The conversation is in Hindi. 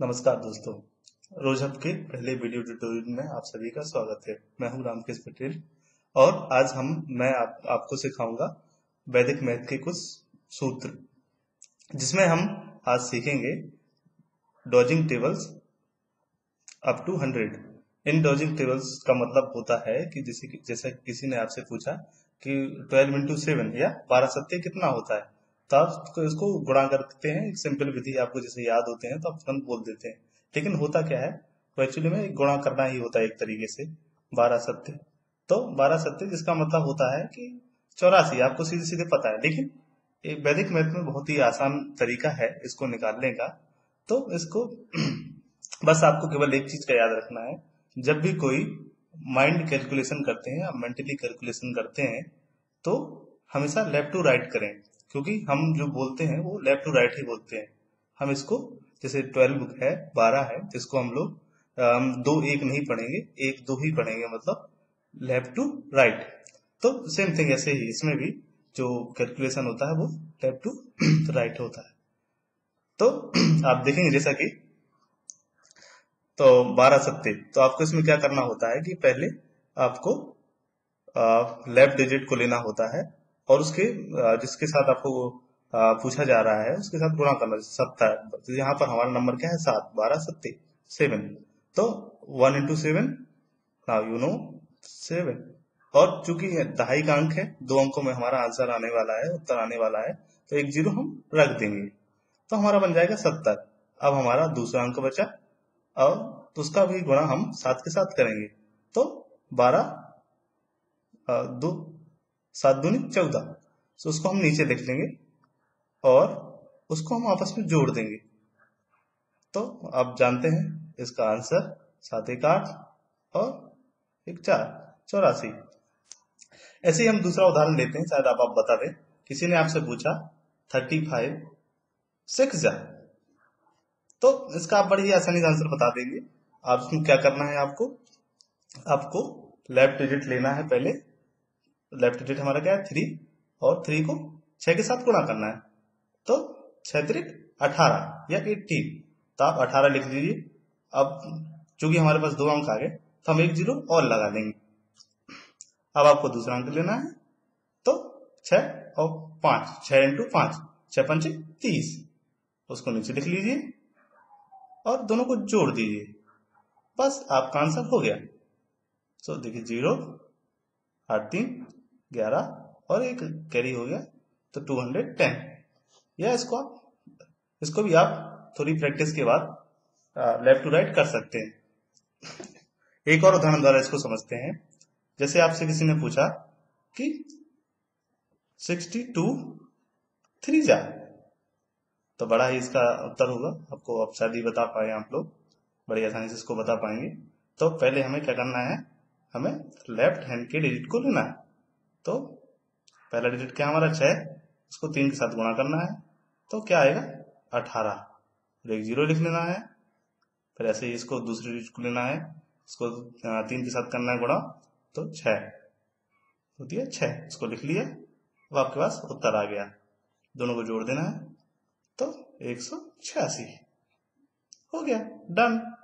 नमस्कार दोस्तों। रोजहब के पहले वीडियो ट्यूटोरियल में आप सभी का स्वागत है। मैं हूँ रामकेश पटेल और आज हम मैं आप, आपको सिखाऊँगा वैदिक मैथ के कुछ सूत्र जिसमें हम आज सीखेंगे dodging tables up to hundred in dodging tables का मतलब होता है कि जैसे जैसे किसी ने आपसे पूछा कि ट्वेल्व इंटू सेवन या बारह सत्य कितना होता है? तो आप इसको गुणा करते हैं, एक सिंपल विधि आपको जैसे याद होते हैं तो आप तुरंत बोल देते हैं। लेकिन होता क्या है, वो एक्चुअली में गुणा करना ही होता है एक तरीके से, बारह सत्य। तो बारह सत्य जिसका मतलब होता है कि चौरासी, आपको सीधे सीधे पता है। लेकिन एक वैदिक मैथ में बहुत ही आसान तरीका है इसको निकालने का। तो इसको बस आपको केवल एक चीज़ का याद रखना है, जब भी कोई माइंड कैलकुलेशन करते हैं या मेंटली कैलकुलेशन करते हैं तो हमेशा लेफ़्ट टू राइट करें। क्योंकि हम जो बोलते हैं, वो लेफ़्ट टू राइट ही बोलते हैं। हम इसको, जैसे ट्वेल्व है, बारह है, जिसको हम लोग, हम दो एक नहीं पढ़ेंगे, एक दो ही पढ़ेंगे मतलब लेफ़्ट टू राइट तो सेम थिंग ऐसे ही इसमें भी जो कैलकुलेशन होता है, वो लेफ़्ट टू राइट होता है। तो आप देखेंगे, जैसा कि तो बारह सत्ते तो आपको इसमें क्या करना होता है कि पहले आपको लेफ़्ट डिजिट को लेना होता है। और उसके जिसके साथ आपको पूछा जा रहा है, उसके साथ गुणा करना सत्तर तो यहाँ पर हमारा नंबर क्या है? सात, बारह, सत्ते, सेवन। तो one into seven now you know seven. और चूँकि दहाई का अंक है, दो अंकों में हमारा आंसर आने वाला है, उत्तर आने वाला है तो एक ज़ीरो हम रख देंगे। तो हमारा बन जाएगा सत्तर। अब हमारा दूसरा अंक बचा, और तो उसका भी गुणा हम सात के साथ करेंगे। तो बारह दो सात दूनी चौदह। तो उसको हम नीचे लिख लेंगे और उसको हम आपस में जोड़ देंगे। तो आप जानते हैं इसका आंसर सात एक आठ और एक चार, चौरासी। ऐसे ही हम दूसरा उदाहरण लेते हैं, शायद आप आप बता दें। किसी ने आपसे पूछा, थर्टी फाइव, सिक्स जा। तो इसका आप बड़ी ही आसानी से आंसर बता देंगे। आप क्या करना है आपको? आपको लेफ़्ट डिजिट लेना है पहले। लेफ़्ट डिजिट हमारा क्या है? थ्री और थ्री को छह के साथ गुणा करना है। तो त्रिक अठारह या एटीन तो आप अठारह लिख लीजिए अब चूँकि हमारे पास दो अंक आ गए तो हम एक ज़ीरो और लगा देंगे। अब आपको दूसरा अंक लेना है। तो छ और पाँच, छह इंटू पाँच, छह पंच तीस। उसको नीचे लिख लीजिए और दोनों को जोड़ दीजिए। बस आपका आंसर हो गया। सो देखिए, ज़ीरो, आठ, तीन ग्यारह और एक कैरी हो गया तो टू हंड्रेड टेन या इसको आप, इसको भी आप थोड़ी प्रैक्टिस के बाद लेफ़्ट टू राइट कर सकते हैं। एक और उदाहरण द्वारा इसको समझते हैं। जैसे आपसे किसी ने पूछा कि सिक्सटी टू थ्री जा। तो बड़ा ही इसका उत्तर होगा। आपको आप शायद ही बता पाए आप लोग। बड़ी आसानी से इसको बता पाएँगे। तो पहले हमें क्या करना है? हमें लेफ़्ट हैंड के डिजिट को लेना है। तो पहला डिजिट क्या हमारा छह? उसको तीन के साथ गुणा करना है। तो क्या आएगा? अठारह। एक ज़ीरो लिख लेना है। फिर ऐसे ही इसको दूसरे डिजिट को लेना है। इसको तीन के साथ करना है गुणा। तो छह। होती है छह। इसको लिख लिया अब आपके पास उत्तर आ गया। दोनों को जोड़ देना है। तो एक सौ छियासी। हो गया। डन